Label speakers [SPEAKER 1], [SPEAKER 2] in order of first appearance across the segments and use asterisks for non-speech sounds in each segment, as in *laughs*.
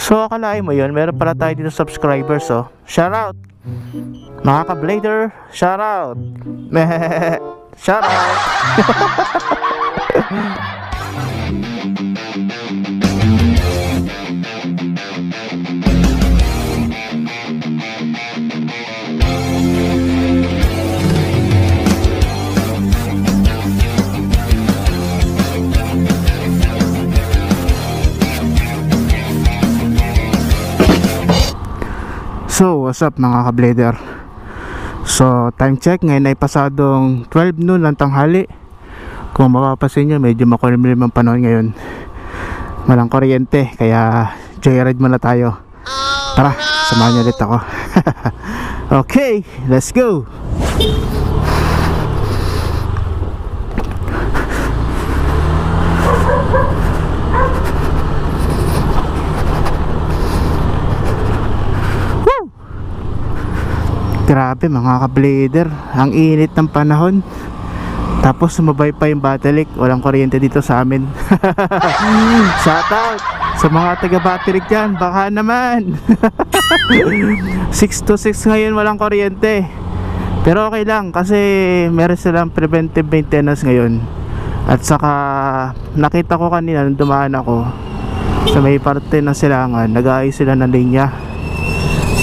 [SPEAKER 1] So akalain mo yun, meron pala tayo dito subscribers oh. Shout out! Mga ka-blader, shout out! *laughs* shout out! *laughs* So, what's up mga ka-blader? So, time check ngayon ay pasadong 12 noon ng tanghali. Kung mapapasin nyo, medyo makulimlim ang panahon ngayon. Walang kuryente, kaya joyride muna tayo. Tara, samahan nyo ulit ako. *laughs* okay, let's go! Woo! Grabe mga ka-blader, ang init ng panahon. Tapos sumabay pa yung battery, walang kuryente dito sa amin. *laughs* Shout out sa mga taga battery dyan, baka naman. *laughs* 6 to 6 ngayon walang kuryente. Pero okay lang kasi meron silang preventive maintenance ngayon. At saka nakita ko kanina nung dumaan ako sa may parte ng silangan, nag-aayos sila ng linya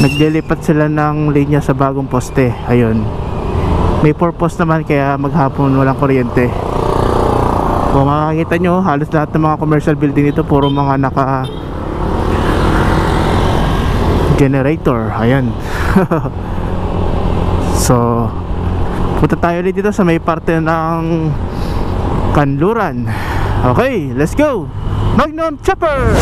[SPEAKER 1] naglilipat sila ng linya sa bagong poste. Ayun. May purpose naman kaya maghapon walang kuryente. Kung makakita nyo halos lahat ng mga commercial building dito puro mga naka generator. Ayan. *laughs* So punta tayo ulit dito sa may parte ng kanluran. Okay let's go! Magnum Chopper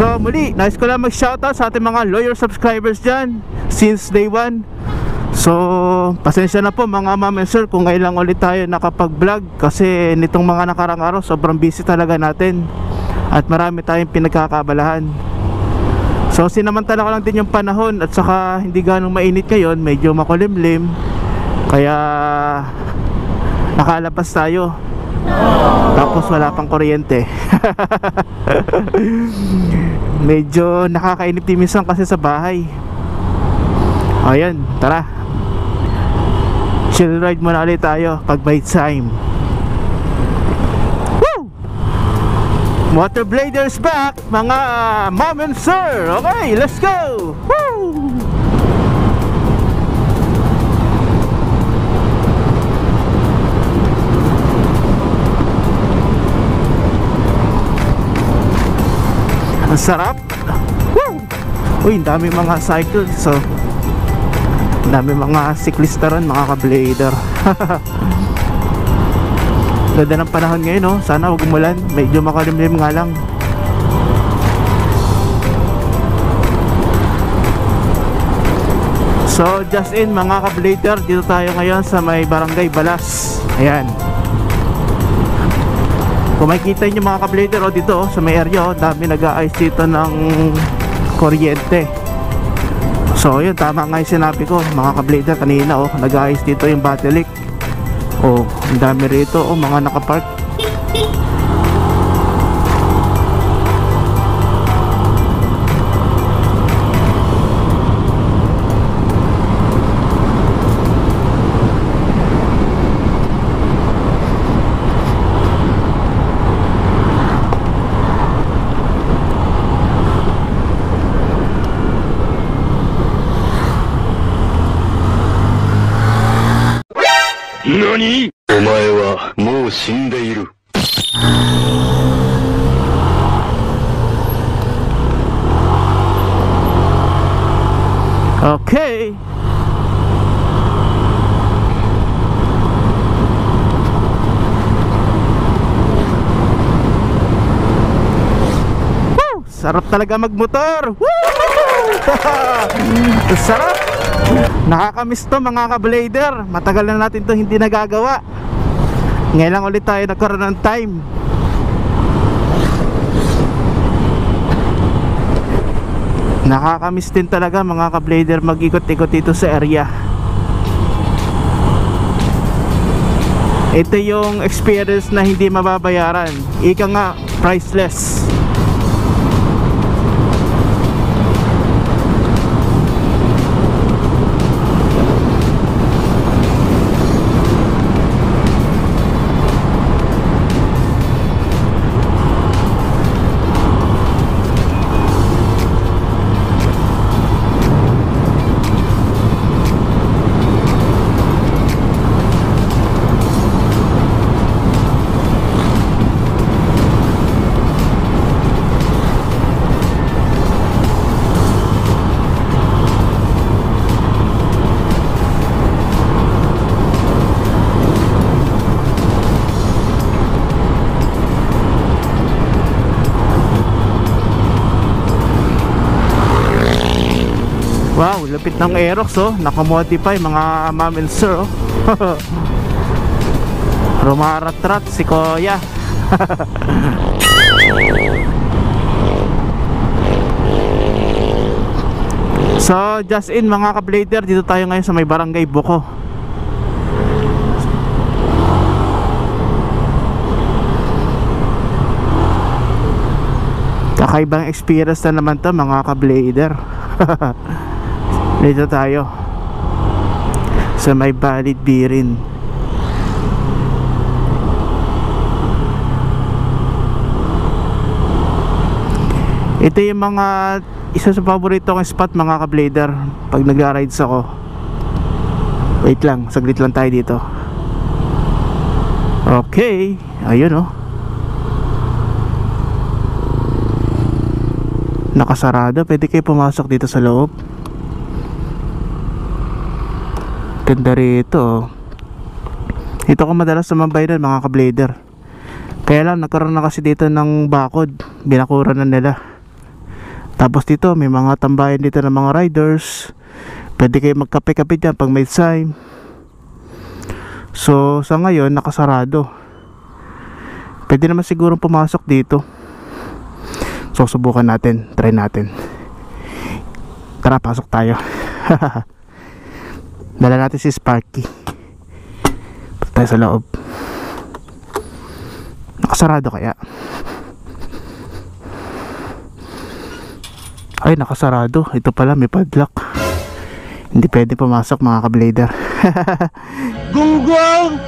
[SPEAKER 1] So muli, nice ko lang mag-shoutout sa ating mga lawyer subscribers dyan since day 1 So, pasensya na po mga ma'am and sir kung ngayon lang ulit tayo nakapag-vlog kasi nitong mga nakarang araw sobrang busy talaga natin at marami tayong pinagkakabalahan. So, sinamantala ko lang din yung panahon at saka hindi ganong mainit ngayon, medyo makulimlim. Kaya nakalabas tayo. Tapos wala pang kuryente *laughs* medyo nakakainip din minsan kasi sa bahay. Ayan tara. Chill ride muna ulit tayo pag may time. Woo! Motor Bladers back mga mom and sir. Okay let's go. Woo! Ang sarap. Woo! Uy, dami mga cycles. So, dami mga siklista ron, mga ka-blader. *laughs* Ganda ng panahon ngayon, no? Sana huwag umulan. Medyo makalimlim nga lang. So, just in mga ka-blader, dito tayo ngayon sa may barangay Balas. Ayan. Kung makikita nyo mga ka-blader oh, dito oh, sa may area oh, dami nag-aayos dito ng kuryente. So yun tama nga yung sinabi ko mga ka-blader kanina oh, nag-aayos dito yung battery. Oh, ang dami rito oh, mga nakapark.
[SPEAKER 2] お前はもう死んでいる。
[SPEAKER 1] Okay. Woo! Sarap talaga magmotor. Woo! Sarap. Nakakamiss to mga ka-blader. Matagal na natin to hindi nagagawa. Ngayon lang ulit tayo nagkaroon ng time. Nakakamiss din talaga mga ka-blader mag-ikot-ikot dito sa area. Ito yung experience na hindi mababayaran. Ika nga, priceless. Ng Aerox oh. Nakamodify mga ma'am and sir oh. *laughs* Rumarat-rat si Kuya. *laughs* so, just in mga ka-blader, dito tayo ngayon sa may barangay Buko. Kakaibang experience na naman to mga ka-blader. *laughs* Dito tayo sa may valid birin. Ito yung mga isa sa paborito kong spot mga ka-blader pag nagra-rides ako. Wait lang, saglit lang tayo dito. Okay, ayun oh. Nakasarado, pwede kayo pumasok dito sa loob. Ganda rito oh. Ito ko madalas sumambay nun mga ka-blader. Kaya lang nagkaroon na kasi dito ng bakod, binakura na nila. Tapos dito may mga tambayan dito ng mga riders. Pwede kayo magkape-kape dyan pag may time. So sa ngayon nakasarado. Pwede naman siguro pumasok dito. So subukan natin, try natin. Tara pasok tayo. *laughs* Dala natin si Sparky. Punta tayo sa loob. Nakasarado kaya? Ay, nakasarado. Ito pala, may padlock. Hindi pwede pumasok mga ka-blader. *laughs*
[SPEAKER 3] Gunggong!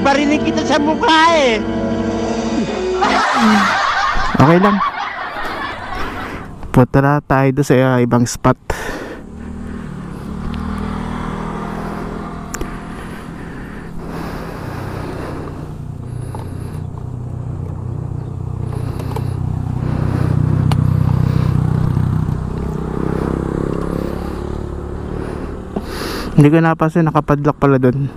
[SPEAKER 3] Barinig kita sa mukha eh!
[SPEAKER 1] Okay lang. Punta na tayo doon sa uh, ibang spot. Hindi ko napansin nakapadlock pala doon.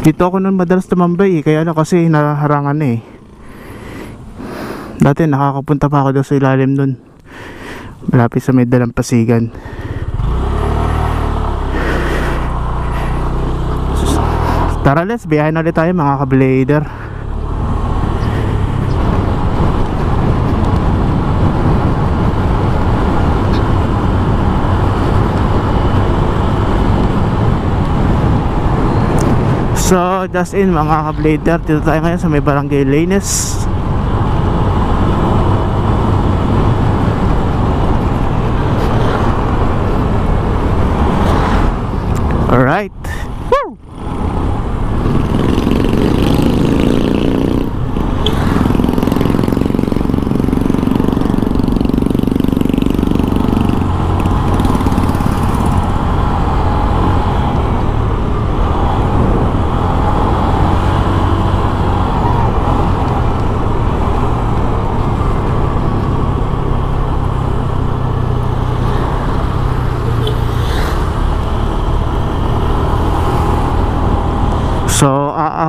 [SPEAKER 1] Dito ako nun madalas tumambay eh, kaya lang kasi naharangan na eh. Dati nakakapunta pa ako doon sa ilalim nun. Malapit sa may dalampasigan. Tara let's, biyahin na ulit tayo mga ka-blader. So, just in mga ka-blader, dito tayo ngayon sa may barangay Lanes. Alright. Woo!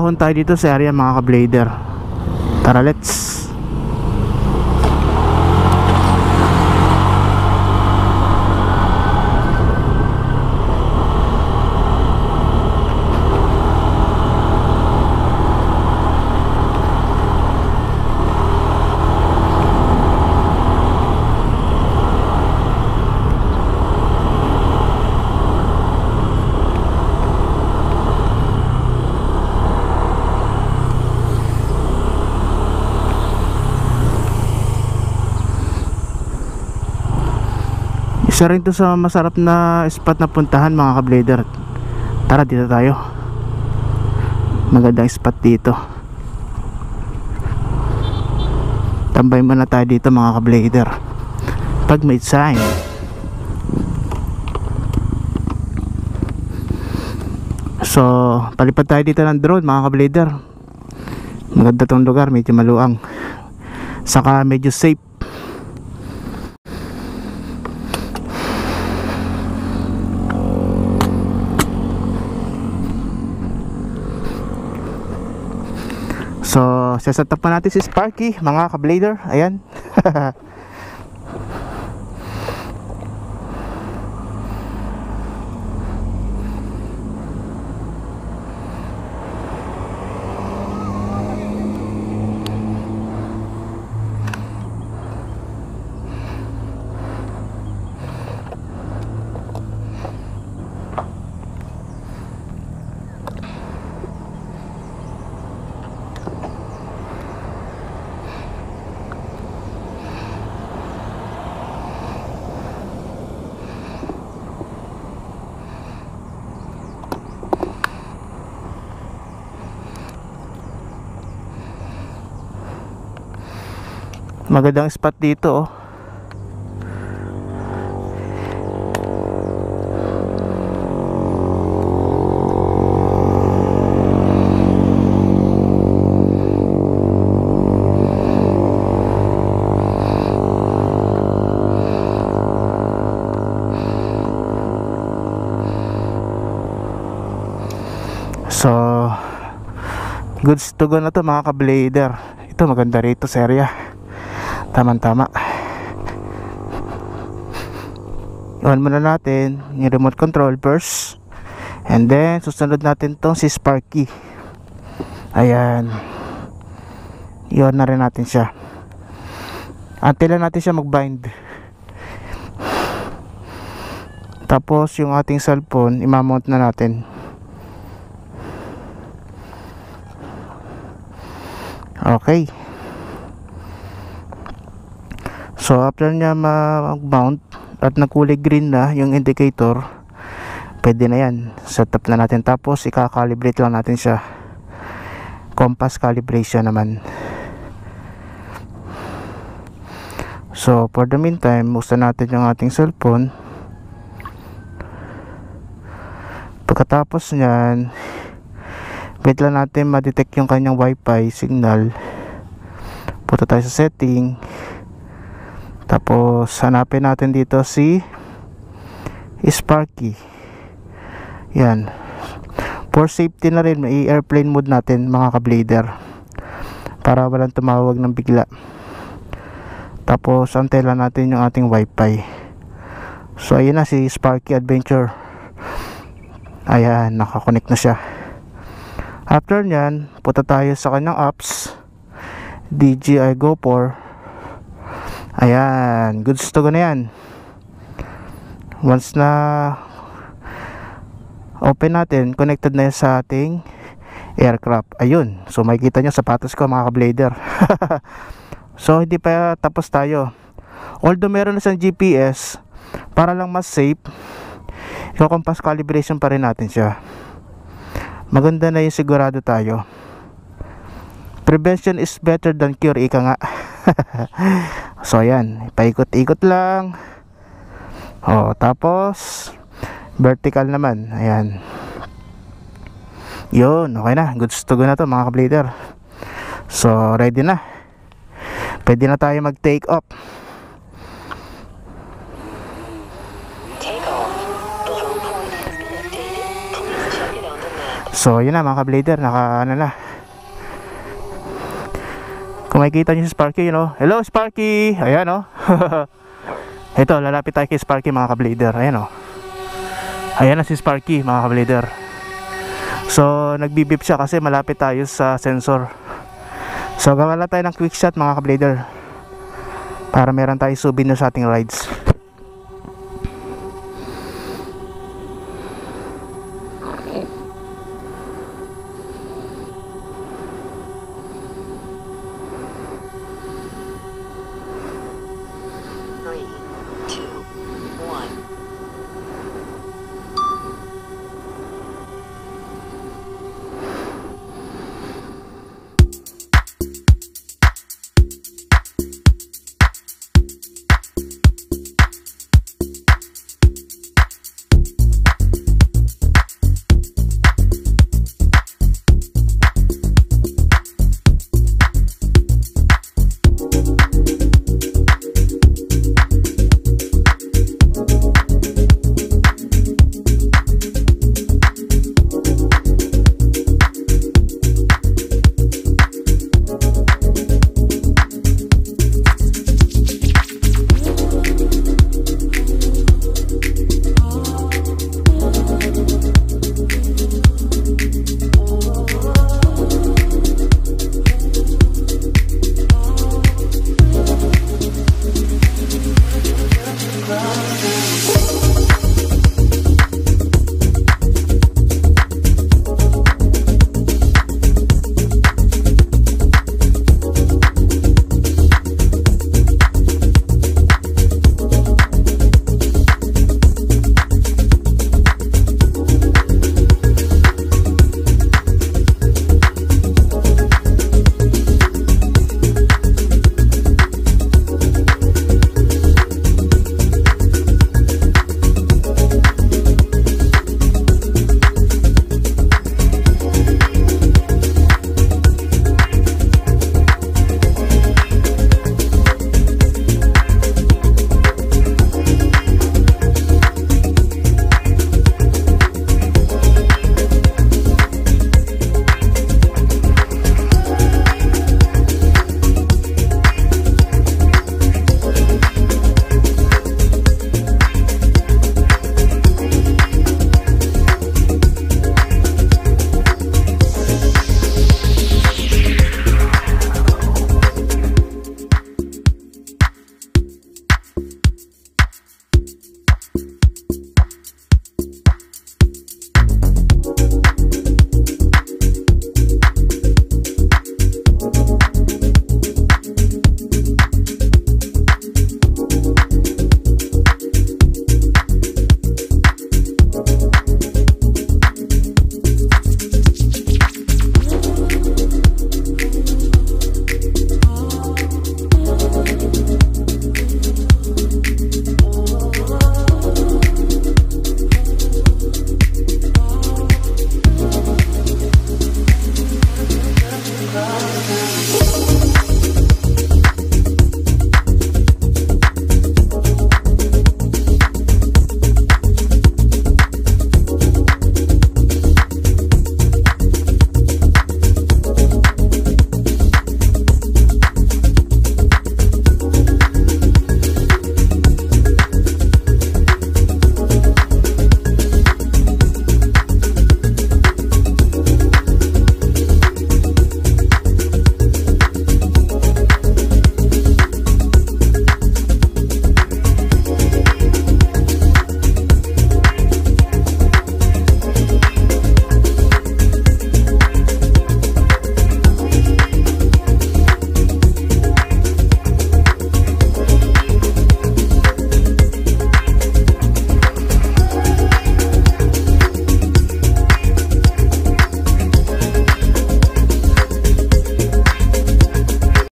[SPEAKER 1] So, aahon tayo dito sa area mga ka-blader. Tara, let's. Isa rin to sa masarap na spot na puntahan mga ka-blader. Tara dito tayo. Magandang spot dito. Tambay muna tayo dito mga ka-blader. Pag may sign. So, palipad tayo dito ng drone mga ka-blader. Maganda tong lugar, medyo maluang. Saka medyo safe. Up pa natin si Sparky, mga ka-blader. Ayan. *laughs* Magandang spot dito oh. So, goods to go na to mga ka-blader. Ito maganda rito sa area. Tama-tama. Iwan muna natin yung remote control first. And then, susunod natin tong si Sparky. Ayan. Iwan na rin natin siya. Lang natin siya mag-bind. Tapos, yung ating cellphone, imamount na natin. Okay. So after niya mag-mount at nagkulay green na yung indicator, pwede na yan. Set up na natin tapos i-calibrate lang natin siya. Compass calibration naman. So for the meantime, buksan natin yung ating cellphone. Pagkatapos niyan, wait lang natin ma-detect yung kanyang wifi signal punta tayo sa setting tapos hanapin natin dito si Sparky. Yan. For safety na rin may airplane mode natin mga ka-blader. Para walang tumawag ng bigla. Tapos antay lang natin yung ating wifi. So ayun na si Sparky Adventure. Ayan nakakonect na siya. After nyan, punta tayo sa kanyang apps. DJI GoPro. Ayan, goods to go na yan. Once na open natin, connected na yan sa ating aircraft. Ayun, so makikita nyo sapatos ko mga ka-blader. *laughs* so hindi pa tapos tayo. Although meron na siyang GPS, para lang mas safe, i-compass calibration pa rin natin siya maganda na yung sigurado tayo prevention is better than cure ika nga *laughs* so ayan. Paikot-ikot lang. Oh tapos vertical naman. Ayan. Yun okay na. Goods to go na to mga ka-blader so ready na. Pwede na tayo mag take off. So, yun na mga ka-blader, naka ano na. Kung makikita niyo si Sparky, you know. Hello Sparky! Ayan oh. *laughs* Ito, lalapit tayo kay Sparky mga ka-blader. Ayan oh. Ayan na si Sparky mga ka-blader. So, nagbibip siya kasi malapit tayo sa sensor. So, gawa lang tayo ng quick shot mga ka-blader. Para meron tayo souvenir sa ating rides.